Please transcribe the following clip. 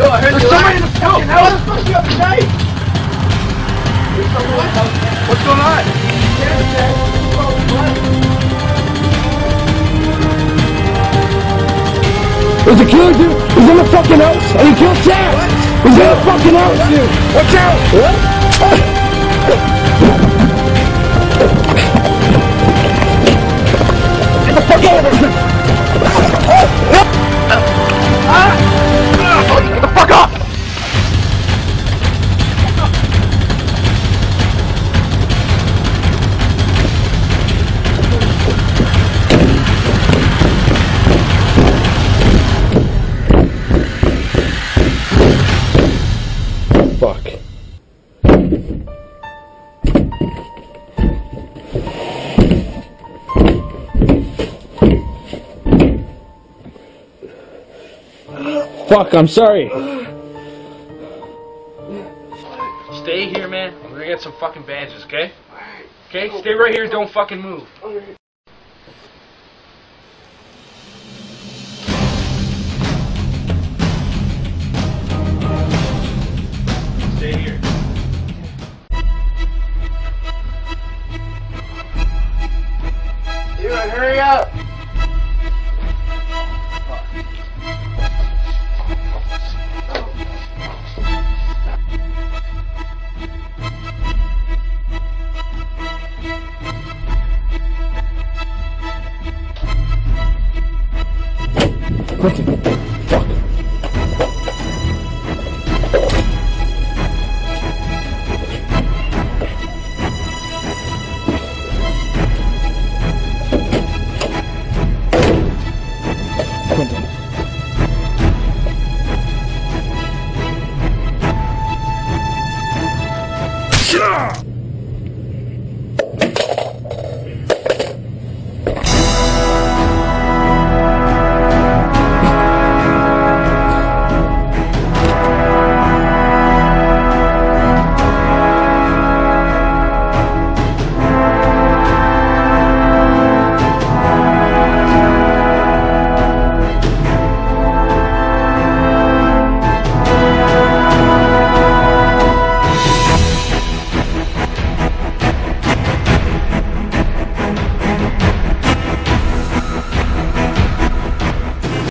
How was I supposed to have a knife? What's going on? There's a killer, dude. He's in the fucking house. And he killed Chad. He's in the fucking house, dude. Watch out. Fuck. Fuck, I'm sorry. Stay here, man. We're gonna get some fucking badges, okay? Okay, stay right here. Don't fucking move. Dude, hurry up. Quentin. Yeah!